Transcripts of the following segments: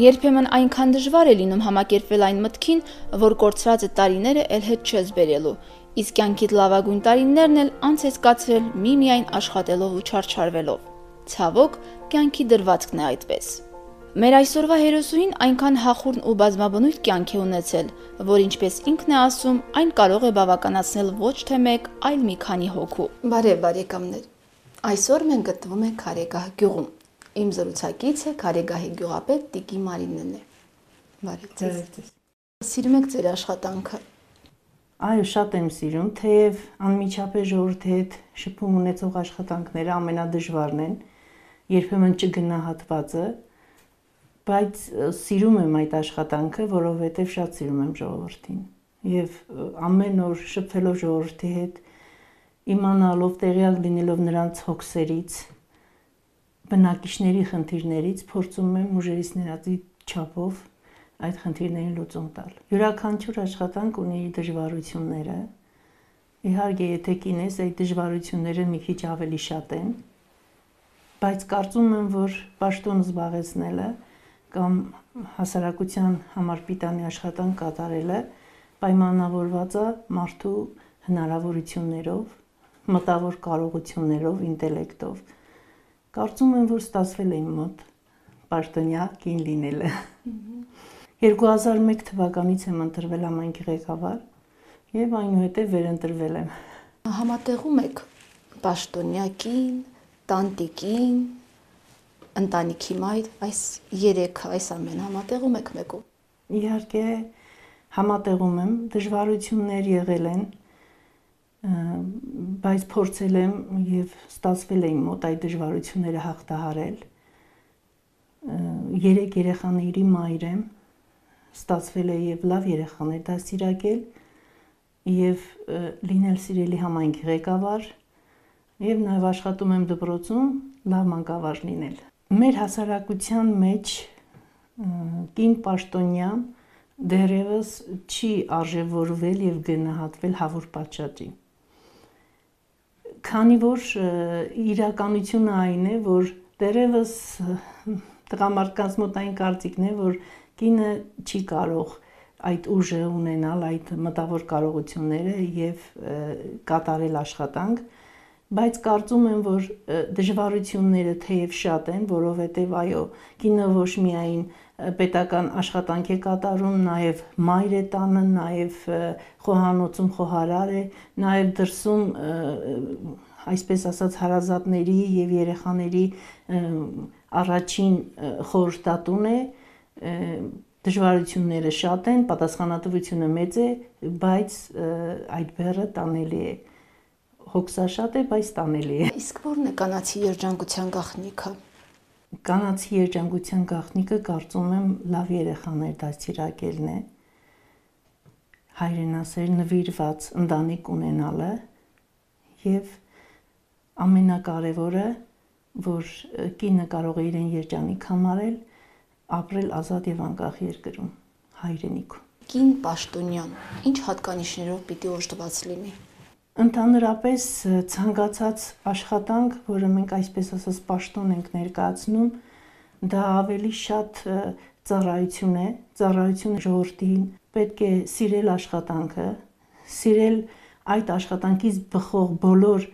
Երբեմն այնքան դժվար է լինում համակերպվել այն մտքին, որ կորցրածը տարիները էլ հետ չես բերելու, իսկ կյանքիդ լավագույն տարիներն էլ անց ես կացրել միմիայն աշխատելով ու չարչարվելով։ Ցավոք, կյանքի դրվածքն է այդպես։ Մեր այսօրվա հերոսուհին այնքան հախուրն ու բազմաբնույթ կյանք է ունեցել, որ ինչպես ինքն է ասում, այն կարող է բավականացնել ոչ թե մեկ, այլ մի քանի հոգու։ Բարև բարեկամներ։ Այսօր մենք գտնվում ենք Քարեգահ գյուղում։ Իմ զրուցակիցը Քարեգահի գյուղապետ Տիկի Մարինեն է։ ձեզ։ Սիրում եք ձեր աշխատանքը։ Այո, շատ եմ սիրում, թեև անմիջապես ժողովրդի հետ շփում ունեցող աշխատանքները ամենադժվարն են, երբեմն չգնահատվածը, բայց սիրում եմ այդ աշխատանքը, որովհետև շատ սիրում եմ ժողովրդին։ Եվ ամեն օր շփվելով ժողովրդի հետ, իմանալով, տեղյակ լինելով նրանց հոգսերից, բնակիչների խնդիրներից, փորձում եմ ուժերից ներածի չափով այդ խնդիրներին լուծում տալ։ Յուրաքանչյուր աշխատանք ունի դժվարությունները։ Իհարկե, եթե կինես, այդ դժվարությունները մի քիչ ավելի շատ են, բայց կարծում եմ, որ պաշտոն զբաղեցնելը կամ հասարակության համար պիտանի աշխատանք կատարելը պայմանավորված է մարդու հնարավորություններով, մտավոր կարողություններով, ինտելեկտով։ Կարծում եմ, որ ստացվել է իմ մոտ պաշտոնյա կին լինելը։ 2001 թվականից եմ ընտրվել համայնքի ղեկավար եւ այնուհետեւ վերընտրվել եմ։ Համատեղում եք պաշտոնյակին, տանտիկին, ընտանիքի մայր, այս երեքը, այս ամեն համատեղում եք մեկում։ Իհարկե համատեղում եմ, դժվարություններ եղել են, բայց փորձել եմ եւ ստացվել է իմ մոտ այդ դժվարությունները հաղթահարել։ Երեք երեխաների մայր եմ, ստացվել է եւ լավ երեխաներ դասիրակել եւ լինել սիրելի համայնքի ղեկավար եւ նաեւ աշխատում եմ դպրոցում լավ մանկավար լինել։ Մեր հասարակության մեջ կին պաշտոնյան դերևս չի արժևորվել եւ գնահատվել հավուր պատշաճի։ Քանի որ իրականությունը այն է, որ դերևս տղամարդկանց մոտ այն կարծիքն է, որ կինը չի կարող այդ ուժը ունենալ, այդ մտավոր կարողությունները եւ կատարել աշխատանք, բայց կարծում եմ, որ դժվարությունները թեև շատ են, որովհետեւ այո, կինը ոչ միայն պետական աշխատանք է կատարում, նաև մայր է տանը, նաև խոհանոցում խոհարար է, նաև դրսում այսպես ասած հարազատների եւ երեխաների առաջին խորհրդատուն է, դժվարությունները շատ են, պատասխանատվությունը մեծ է, բայց այդ բեռը տանելի է։ Հոգսաշատ է, բայց տանելի է։ Իսկ ո՞րն է կանացի երջանկության գաղտնիքը։ Կանացի երջանկության գաղտնիքը կարծում եմ լավ երեխաներ դաստիարակելն է։ Հայրենասեր նվիրված ընտանիք ունենալը եւ ամենակարևորը որ կինը կարող է իրեն երջանիկ համարել ապրել ազատ եւ անկախ երկրում, հայրենիքում։ Կին պաշտոնյան ինչ հատկանիշներով պիտի օժտված լինի։ Ընդհանրապես ցանկացած աշխատանք, որը մենք այսպես ասած պաշտոն ենք ներկայացնում, դա ավելի շատ ծառայություն է, ծառայությունը ժողովրդին պետք է սիրել աշխատանքը, սիրել այդ աշխատանքից բխող բոլոր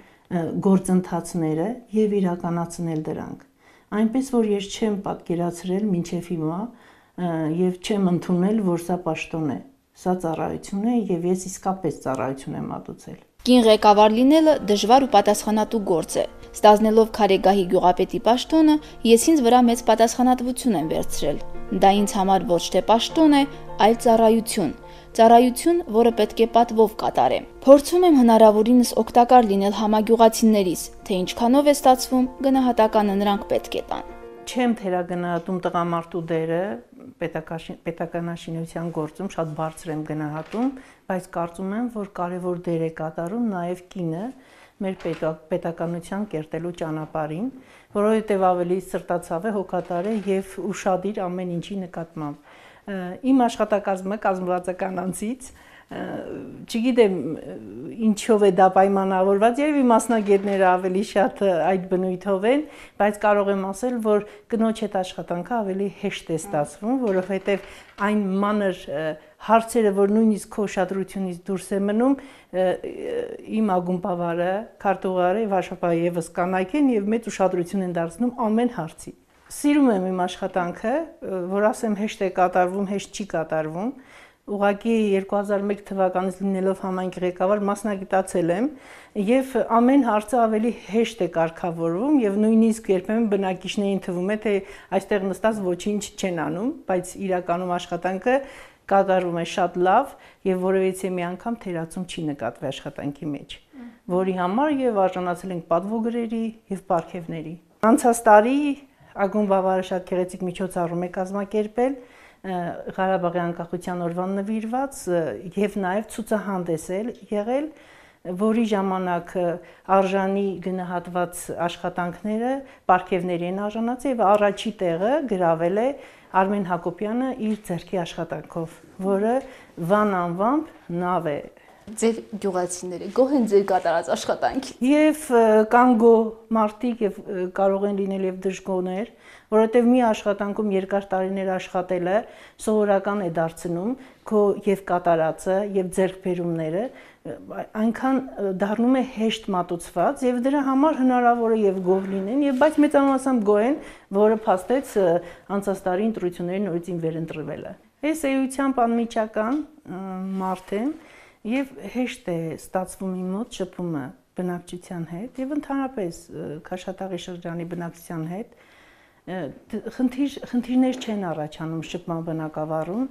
գործընթացները եւ իրականացնել դրանք այնպես որ ես չեմ պատկերացրել մինչև հիմա եւ չեմ ընդունել, որ սա պաշտոն է։ Սա ծառայություն է եւ ես իսկապես ծառայություն եմ մատուցել։ Կին ղեկավար լինելը դժվար ու պատասխանատու գործ է։ Ստազնելով Քարեգահի գյուղապետի պաշտոնը, ես ինձ վրա մեծ պատասխանատվություն եմ վերցրել։ Դա ինձ համար ոչ թե պաշտոն է, այլ ծառայություն, ծառայություն, որը պետք է պատվով կատարեմ։ Փորձում եմ հնարավորինս օգտակար լինել համագյուղացիներիս, թե ինչքանով է ստացվում, գնահատականը նրանք պետք է տան։ Չեմ թերագնահատում տղամարդու դերը պետականաշինության գործում շատ բարձր եմ գնահատում, բայց կարծում եմ, որ կարևոր դեր է կատարում նաև կինը մեր պետականության կերտելու ճանապարհին, որովհետև ավելի սրտացավ է հոգատար է եւ ուրشادիր ամեն ինչի նկատմամբ։ Իմ աշխատակազմը կազմվածական անձից չգիտեմ ինչով է դա պայմանավորված, երևի մասնագետները ավելի շատ այդ բնույթով են, բայց կարող եմ ասել, որ կնոջ հետ աշխատանքը ավելի հեշտ է ստացվում, որովհետև այն մանր հարցերը, որ նույնիսկ քո շադրությունից դուրս է մնում, իմ ագումբավարը, քարտուղարը, վարշապահը եւս կանայք են եւ մեծ ուշադրություն են դարձնում ամեն հարցի։ Սիրում եմ իմ աշխատանքը, որ ասեմ հեշտ է կատարվում, հեշտ չի կատարվում, ուղղակի 2001 թվականից լինելով համայնքի ղեկավար մասնագիտացել եմ եւ ամեն հարցը ավելի հեշտ է կարգավորվում եւ նույնիսկ երբեմն բնակիչներին թվում է թե այստեղ նստած ոչինչ չեն անում, բայց իրականում աշխատանքը կատարվում է շատ լավ եւ որևիցե մի անգամ թերացում չի նկատվի աշխատանքի մեջ, որի համար եւ արժանացել ենք պատվոգրերի եւ պարգևների։ Անցած տարի Ագուն Բավարը շատ գեղեցիկ միջոցառում է կազմակերպել Ղարաբաղի անկախության օրվան նվիրված եւ նաեւ ցուցահանդես էլ եղել որի ժամանակ արժանի գնահատված աշխատանքները պարգևների են արժանացել եւ առաջի տեղը գրավել է Արմեն Հակոբյանը իր ձեռքի աշխատանքով, որը Վան անվամբ նավ է ձեր գյուղացիները գոհ են ձեր կատարած աշխատանքի եւ կան գո մարտիկ եւ կարող են լինել եւ դժգոհներ որովհետեւ մի աշխատանքում երկար տարիներ աշխատելը սովորական է դարձնում քո եւ կատարածը եւ ձեռքբերումները այնքան դառնում է հեշտ մատուցված եւ դրա համար հնարավոր է եւ գոհ լինեն եւ բայց մեծամասամբ գոհ են որը փաստեց անցած տարի ընտրությունների նորից վերընտրվելը Ես էությամբ անմիջական մարդ եմ, եւ հեշտ է ստացվում իմ մոտ շփումը բնակչության հետ եւ ընդհանրապես Քաշաթաղի շրջանի բնակչության հետ խնդիր խնդիրներ չեն առաջանում շփման բնակավարում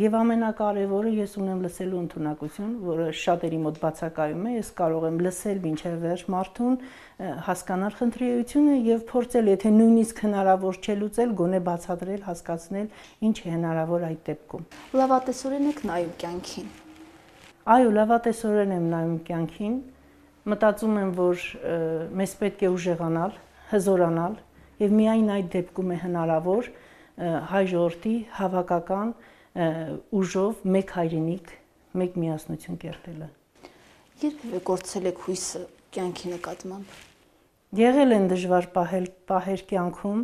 եւ ամենակարևորը ես ունեմ լսելու ընտունակություն, որը շատերի մոտ բացակայում է, ես կարող եմ լսել մինչև վերջ մարդուն, հասկանալ խնդրիությունը եւ փորձել, եթե նույնիսկ հնարավոր չէ լուծել, գոնե բացատրել, հասկացնել, ինչ է հնարավոր այդ դեպքում։ Լավատեսորեն եք նայում կյանքին Այո, լավատեսորեն եմ նայում կյանքին։ Մտածում եմ, որ մեզ պետք է ուժեղանալ, հզորանալ եւ միայն այդ դեպքում է հնարավոր հայ ժողովրդի հավաքական ուժով մեկ հայրենիք, մեկ միասնություն կերտելը։ Երբևէ կորցել եք հույսը կյանքի նկատմամբ։ Եղել են դժվար պահել պահեր կյանքում,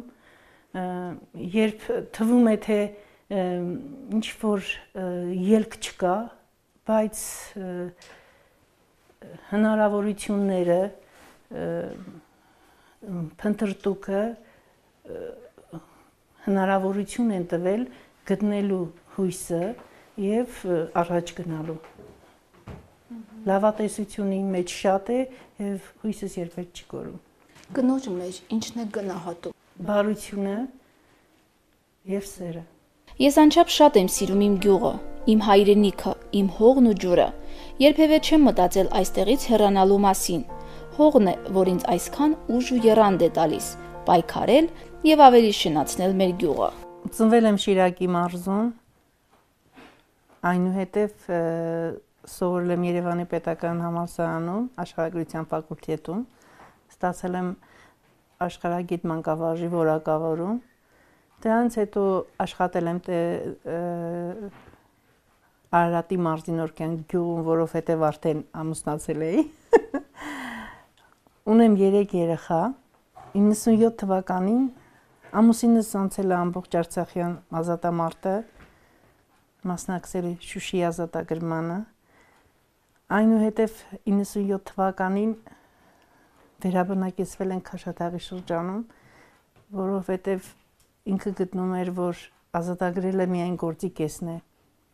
երբ թվում է թե ինչ որ ելք չկա, բայց հնարավորությունները փնտրտուկը հնարավորություն են տվել գտնելու հույսը եւ առաջ գնալու լավատեսությունը իմ մեջ շատ է եւ հույսս երբեք չի կորում կնոջ մեջ ինչն է գնահատում բարությունը եւ սերը Ես անչափ շատ եմ սիրում իմ գյուղը, իմ հայրենիքը, իմ հողն ու ջուրը։ Երբևէ չեմ մտածել այստեղից հեռանալու մասին։ Հողն է, որ ինձ այսքան ուժ ու երանգ է տալիս, պայքարել եւ ավելի շնացնել մեր գյուղը։ Ծնվել եմ Շիրակի մարզում։ Այնուհետև սովորել եմ Երևանի Պետական համալսարանում աշխարհագրության ֆակուլտետում։ Ստացել եմ աշխարհագիտ մանկավարժի որակավորում Դրանից հետո աշխատել եմ Արարատի մարզինորկյան գյուղում, որովհետև արդեն ամուսնացել էի։ Ունեմ 3 երեխա։ 97 թվականին ամուսինս անցել է ամբողջ Արցախյան ազատամարտը, մասնակցել է Շուշի ազատագրմանը։ Այնուհետև 97 թվականին վերաբնակեցվել են Քաշաթաղի շրջանում, որովհետև ինքը գտնում էր, որ ազատագրելը միայն գործի կեսն է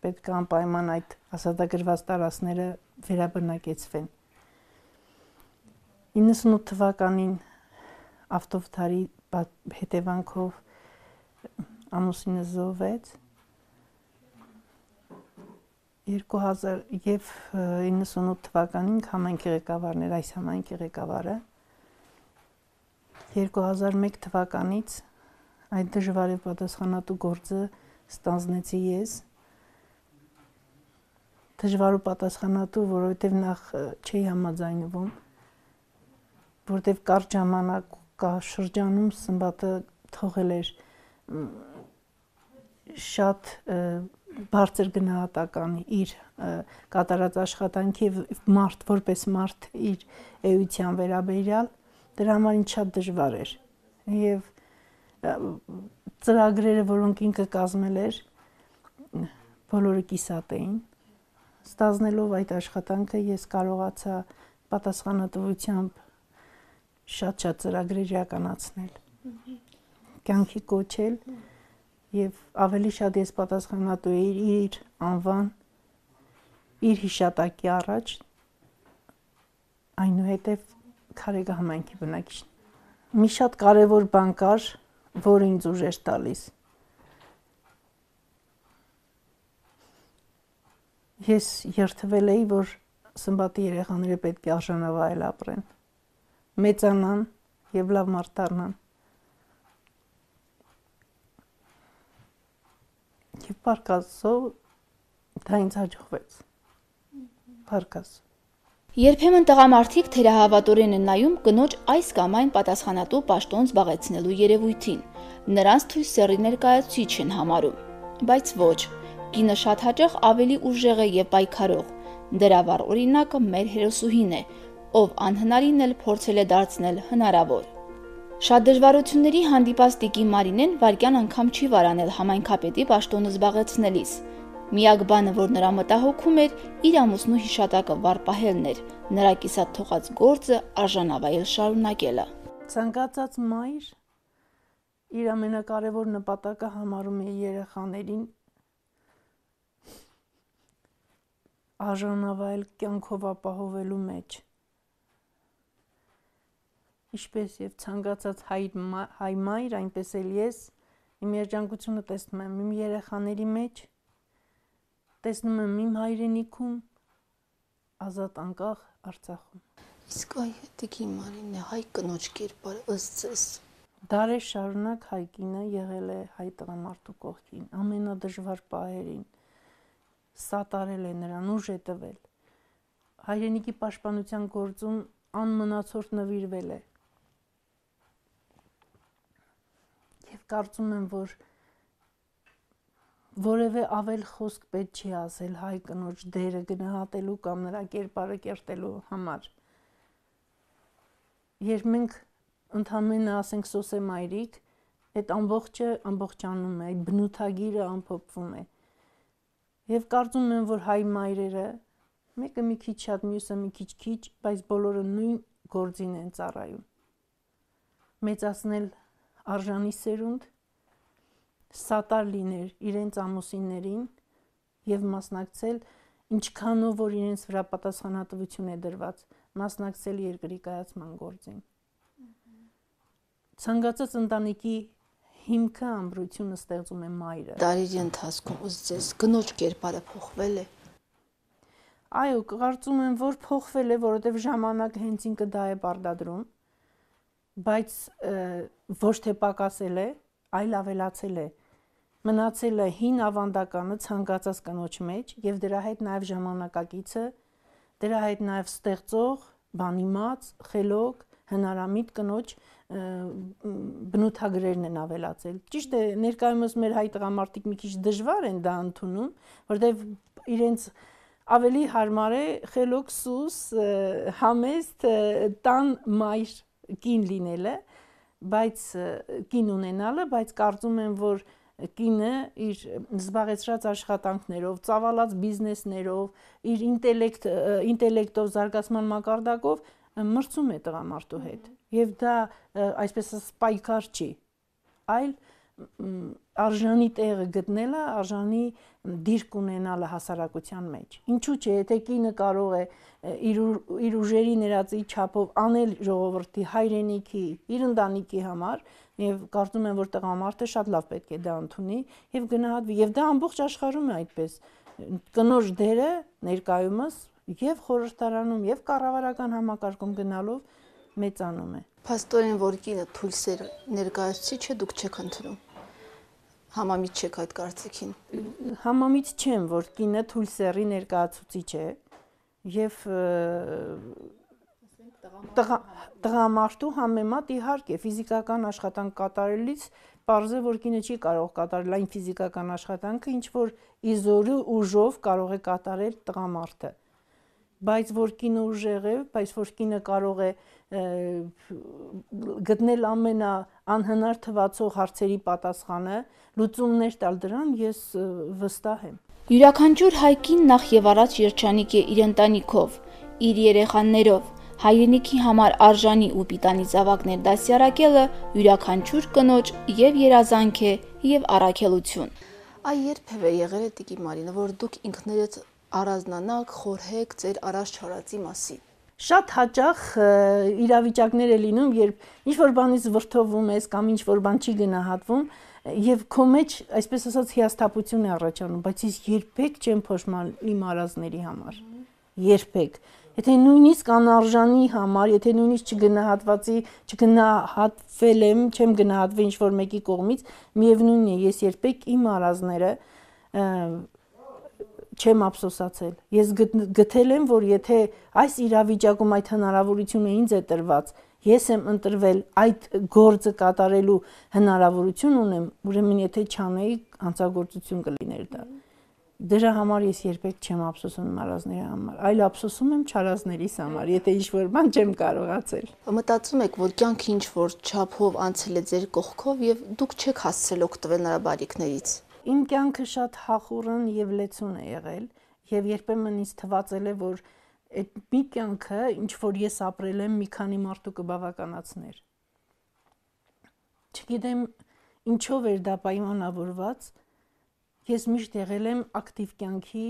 պետք է անպայման այդ ազատագրված տարածքները վերաբնակեցվեն 98 թվականին ավտովթարի հետևանքով ամուսինը զոհվեց 2000 եւ 98 թվականին համայնքի ղեկավարներ այս համայնքի ղեկավարը 2001 թվականից այդ դժվար եւ պատասխանատու գործը ստանձնեցի ես դժվար ու պատասխանատու, որովհետև նախ չի համաձայնվում, որովհետև կարճ ժամանակ կա շրջանում սմբատը թողել էր շատ բարձր գնահատականի իր կատարած աշխատանքի մարդ որպես մարդ իր էության վերաբերյալ դրա համար ինձ շատ դժվար էր եւ ծրագրերը որոնք ինքը կազմել էր բոլորը կիսատ էին ստանձնելով այդ աշխատանքը ես կարողացա պատասխանատվությամբ շատ-շատ ծրագրեր իրականացնել կյանքի կոչել եւ ավելի շատ ես պատասխանատու էի իր անվան իր հիշատակի առաջ այնուհետև Քարեգա համայնքի բնակիչ մի շատ կարևոր բան կար որը ինձ ուժ էր տալիս ես երթվել էի որ սմբատի երեխաները պետք է արժանավայել ապրեն մեծանան եւ լավ մարդ դառնան Եվ բարկասո դա ինձ հաջողվեց։ Բարկաս։ Երբեմն տղամարդիկ թերահավատորեն են նայում կնոջ այս կամ այն պատասխանատու պաշտոն զբաղեցնելու երևույթին։ Նրանց թույլ սերի ներկայացուցիչ են համարում, բայց ոչ։ Կինը շատ հաճախ ավելի ուժեղ է եւ պայքարող։ Դրա վառ օրինակը մեր հերոսուհին է, ով անհնարին էլ փորձել է դարձնել հնարավոր։ Շատ դժվարությունների հանդիպած Տիկի Մարինեն վարկյան անգամ չի վարանել համայնքապետի պաշտոնը զբաղեցնելիս։ Միակ բանը, որ նրա մտահոգում էր, իր ամուսնու հիշատակը վարպահելն էր, նրա կիսատ թողած գործը արժանավայել շարունակելը։ Ցանկացած մայր իր ամենակարևոր նպատակը համարում է երեխաներին արժանավայել կյանքով ապահովելու մեջ ինչպես եւ ցանկացած հայ հայ մայր, այնպես էլ ես իմ երջանկությունը տեսնում եմ իմ երեխաների մեջ, տեսնում եմ իմ հայրենիքում, ազատ անկախ Արցախում։ Իսկ այ հետիքի Մարինը հայ կնոջ կերպար ըստ ձեզ։ Դարեր շարունակ հայ կինը եղել է հայ տղամարդու կողքին, ամենադժվար պահերին։ Սատարել է նրան, ուժ է տվել։ Հայրենիքի պաշտպանության գործում անմնացորդ նվիրվել է կարծում եմ, որ որևէ ավել խոսք պետք չի ասել հայ կնոջ դերը գնահատելու կամ նրա կերպարը կերտելու համար։ Երբ մենք ընդհանրապես ասենք սոսե մայրիկ, այդ ամբողջը ամբողջանում է, այդ բնութագիրը ամփոփվում է։ Եվ կարծում եմ, որ հայ մայրերը մեկը մի քիչ շատ, մյուսը մի քիչ քիչ, բայց բոլորը նույն գործին են ծառայում։ Մեծացնել արժանի սերունդ սատար լիներ իրենց ամուսիններին եւ մասնակցել ինչքանով որ իրենց վրա պատասխանատվություն է դրված մասնակցել երկրի կայացման գործին ցանկացած ընտանիքի հիմքը ամրությունը ստեղծում է մայրը դարերի ընթացքում ուզես գնոջ կերպարը փոխվել է այո կարծում եմ որ փոխվել է որովհետեւ ժամանակը հենց ինքը դա է բարդադրում բայց ոչ թե պակասել է, այլ ավելացել է։ Մնացել է հին ավանդականը ցանկացած կնոջ մեջ եւ դրա հետ նաեւ ժամանակակիցը, դրա հետ նաեւ ստեղծող, բանիմաց, խելոք, հնարամիտ կնոջ բնութագրերն են ավելացել։ Ճիշտ է, ներկայումս մեր հայ տղամարդիկ մի քիչ դժվար են դա ընդունում, որտեվ իրենց ավելի հարմար է խելոք սուս, համեստ, տան մայր կին լինելը, բայց կին ունենալը, բայց կարծում եմ, որ կինը իր զբաղեցրած աշխատանքներով, ծավալած բիզնեսներով, իր ինտելեկտ ինտելեկտով զարգացման մակարդակով մրցում է տղամարդու հետ։ Եվ դա այսպես պայքար չի, այլ արժանի տեղը գտնելը, արժանի դիրք ունենալը հասարակության մեջ։ Ինչու՞ չէ, եթե կինը կարող է իր իր ուժերի ներածի չափով անել ժողովրդի հայրենիքի, իր ընտանիքի համար, եւ կարծում եմ, որ տղամարդը շատ լավ պետք է դա ընդունի եւ գնահատվի եւ դա ամբողջ աշխարհում է այդպես։ Կնոջ դերը ներկայումս եւ խորհրդարանում եւ կառավարական համակարգում գնալով մեծանում է։ Փաստորեն որ կինը թույլսեր ներկայացուցիչ է, դուք չեք ընդունում համամիտ չեք այդ կարծիքին։ Համամիտ չեմ, որ կինը թույլ սերի ներկայացուցիչ է եւ տղամարդու համեմատ իհարկե ֆիզիկական աշխատանք կատարելիս Պարզը որ կինը չի կարող կատարել այն ֆիզիկական աշխատանքը, ինչ որ իզորու ուժով կարող է կատարել տղամարդը բայց որ կինը ուժեղ է, բայց որ կինը կարող է գտնել ամենա անհնար թվացող հարցերի պատասխանը, լուծումներ տալ դրան, ես վստահ եմ։ Յուրաքանչյուր հայկին նախ եւ առաջ երջանիկ է իր ընտանիքով, իր երեխաներով, հայրենիքի համար արժանի ու պիտանի զավակներ դասյարակելը յուրաքանչյուր կնոջ եւ երազանք է եւ առաքելություն։ Այ երբևէ եղել է Տիկի Մարինը, որ դուք ինքներդ առանձնանաք, խորհեք ձեր առաջ չարածի մասին։ Շատ հաճախ իրավիճակներ է լինում, երբ ինչ որ բանից վրթովում ես կամ ինչ որ բան չի գնահատվում, եւ քո մեջ, այսպես ասած, հիասթափություն է առաջանում, բայց ես երբեք չեմ փոշման իմ արազների համար։ Երբեք։ Եթե նույնիսկ անարժանի համար, եթե նույնիսկ չգնահատվածի, չգնահատվել եմ, չեմ գնահատվել ինչ որ մեկի կողմից, միևնույնն է, ես երբեք իմ արազները չեմ ափսոսացել։ Ես գտել եմ, որ եթե այս իրավիճակում այդ հնարավորությունը ինձ է տրված, ես եմ ընտրվել այդ գործը կատարելու հնարավորություն ունեմ, ուրեմն եթե չանեի, հանցագործություն կլիներ դա։ Դրա համար ես երբեք չեմ ափսոսում մարազների համար, այլ ափսոսում եմ չարազներիս համար, եթե ինչ որ բան չեմ կարողացել։ Մտածում եք, որ կյանքը ինչ որ չափով անցել է ձեր կողքով եւ դուք չեք հասցրել օգտվել նրա բարիքներից։ Իմ կյանքը շատ հախուռն եւ լեցուն է եղել եւ երբեմն ինձ թվացել է որ այդ մի կյանքը ինչ որ ես ապրել եմ մի քանի մարդու կբավականացներ չգիտեմ ինչով էր դա պայմանավորված ես միշտ եղել եմ ակտիվ կյանքի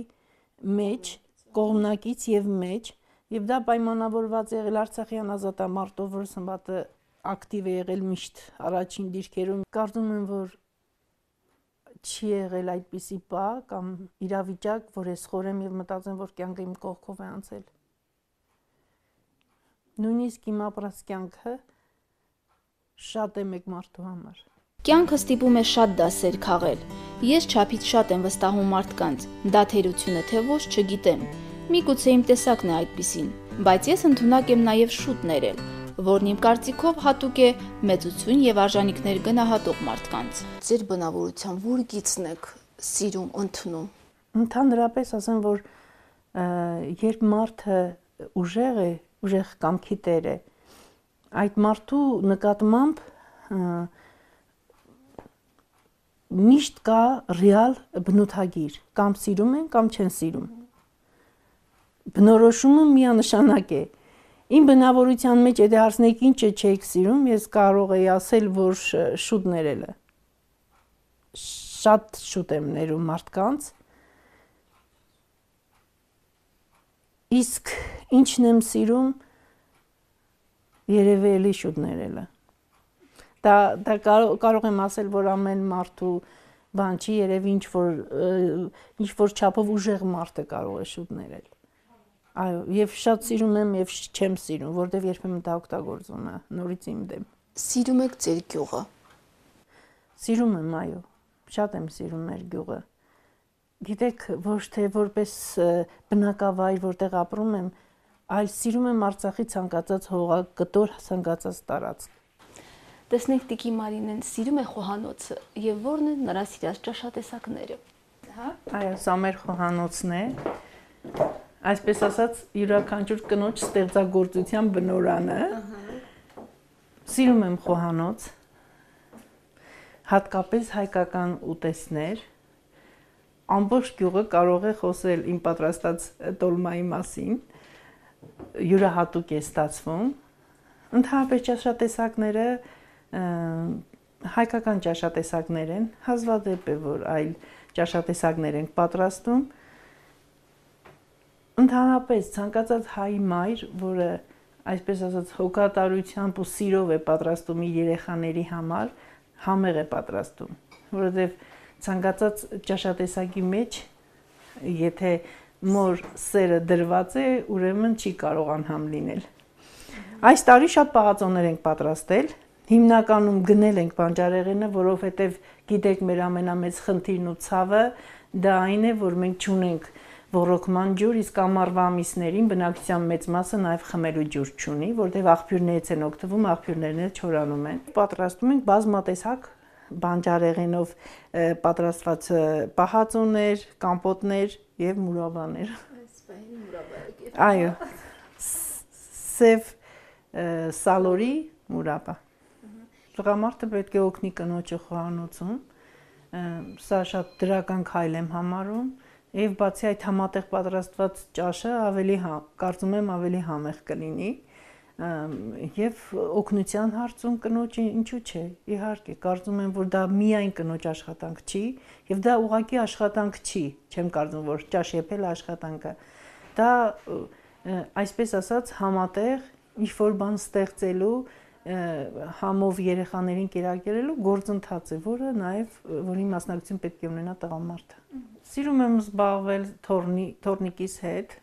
մեջ կողմնակից եւ մեջ եւ դա պայմանավորված եղել Արցախյան ազատամարտով որ սմբատը ակտիվ է եղել միշտ առաջին դիրքերում կարծում եմ որ չի եղել այդպիսի բա կամ իրավիճակ, որ ես խորեմ եւ մտածեմ, որ կյանքը իմ կողքով է անցել։ Նույնիսկ իմ ապրած կյանքը շատ է մեկ մարդու համար։ Կյանքը ստիպում է շատ դասեր քաղել։ Ես չափից շատ եմ վստահում մարդկանց, դա թերությունը թե ոչ չգիտեմ։ Միգուցե իմ տեսակն է այդպիսին, բայց ես ընդունակ եմ նաև շուտ ներել որն իմ կարծիքով հատուկ է մեծություն եւ արժանինքներ գնահատող մարդկանց։ Ձեր բնավորության ո՞ր գիծն եք սիրում, ընդունում։ Ընդհանրապես ասեմ, որ երբ մարդը ուժեղ է, ուժեղ կամքի տեր է, այդ մարդու նկատմամբ միշտ կա ռեալ բնութագիր, կամ սիրում են, կամ չեն սիրում։ Բնորոշումը միանշանակ է։ Իմ բնավորության մեջ եթե հարցնեք ինչը չեք սիրում, ես կարող եի ասել, որ շուտ ներելը։ Շատ շուտ եմ ներում մարդկանց։ Իսկ ինչն եմ սիրում, երևի էլի շուտ ներելը։ Դա դա կարող, կարող եմ ասել, որ ամեն մարդու բան չի, երևի ինչ որ ինչ որ չափով ուժեղ մարդը կարող է շուտ ներել։ Այո, եւ շատ սիրում եմ եւ չեմ սիրում, որտեվ երբեմն դա օգտագործում է նորից իմ դեմ։ Սիրում եք ձեր գյուղը։ Սիրում եմ, այո։ Շատ եմ սիրում մեր գյուղը։ Գիտեք, ոչ թե որպես բնակավայր, որտեղ ապրում եմ, այլ սիրում եմ Արցախի ցանկացած հողակտոր ցանկացած տարածք։ Տեսնենք Տիկի Մարինեն սիրում է խոհանոցը եւ ո՞րն է նրա սիրած ճաշատեսակները։ Հա, այո, սա մեր խոհանոցն է այսպես ասած յուրաքանչյուր կնոջ ստեղծագործության բնորանը։ Սիրում եմ խոհանոց, հատկապես հայկական ուտեսներ։ Ամբողջ գյուղը կարող է խոսել իմ պատրաստած տոլմայի մասին։ Յուրահատուկ է ստացվում։ Ընդհանրապես ճաշատեսակները հայկական ճաշատեսակներ են, հազվադեպ է որ այլ ճաշատեսակներ են պատրաստում ընդհանրապես ցանկացած հայ մայր, որը այսպես ասած հոգատարությամբ ու սիրով է պատրաստում իր երեխաների համար, համեղ է պատրաստում, որովհետև ցանկացած ճաշատեսակի մեջ եթե մոր սերը դրված է, ուրեմն չի կարող անհամ լինել։ Այս տարի շատ պաղածոներ ենք պատրաստել, հիմնականում գնել ենք բանջարեղենը, որովհետև գիտեք մեր ամենամեծ խնդիրն ու ցավը դա այն է, որ մենք ճունենք բորոքման ջուր, իսկ ամառվա ամիսներին բնակչության մեծ մասը նաև խմելու ջուր չունի, որտեղ աղբյուրներից են օգտվում, աղբյուրներն էլ չորանում են։ Պատրաստում ենք բազմատեսակ բանջարեղենով պատրաստված պահածոներ, կամպոտներ եւ մուրաբաներ։ Այո։ Սև սալորի մուրաբա։ Տղամարդը պետք է օգնի կնոջը խոհանոցում։ Սա շատ դրական քայլ եմ համարում եւ բացի այդ համատեղ պատրաստված ճաշը ավելի հա, կարծում եմ ավելի համեղ կլինի եւ օգնության հարցում կնոջը ինչու՞ չէ իհարկե կարծում եմ որ դա միայն կնոջ աշխատանք չի եւ դա ուղակի աշխատանք չի չեմ կարծում որ ճաշ եփել աշխատանքը դա այսպես ասած համատեղ ինչ որ բան ստեղծելու համով երեխաներին կերակերելու գործընթաց է, որը նաև որի մասնակցություն պետք է ունենա տղամարդը։ Սիրում եմ զբաղվել թորնի թորնիկիս հետ,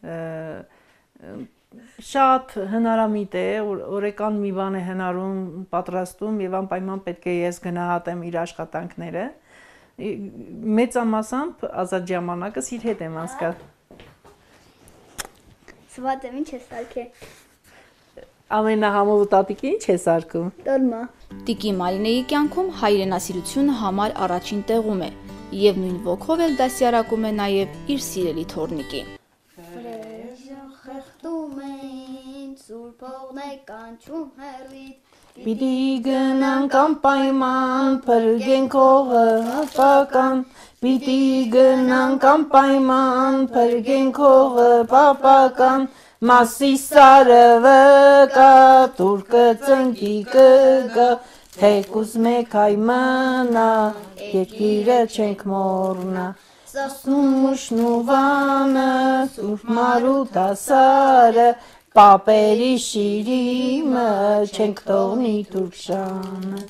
շատ հնարամիտ է, օրեկան մի բան է հնարում պատրաստում եւ անպայման պետք է ես գնահատեմ իր աշխատանքները։ Մեծամասամբ ազատ ժամանակս իր հետ եմ անցկացնում։ Սվատը ինչ է սարքե ամենահամով տատիկը ինչ է սարքում։ Տորմա։ Տիկի Մարինեի կյանքում հայրենասիրությունը համար առաջին տեղում է եւ նույն ոգով էլ դասյարակում է նաեւ իր սիրելի թորնիկի։ Խեղտում էին սուրբ օղնե կանչում հերիդ Պիտի գնանք անպայման, փրկենք հողը հապական, Պիտի գնանք անպայման, փրկենք հողը պապական, Մասի սարը վկա, տուր կծնկի կգա, թեկուզ մեկ այմանա, երկիրը չենք մորնա, Սասնուշն ու վանը, սուրպ մարու տասարը, Պապերի շիրիմը, չենք տողնի տուրպշանը։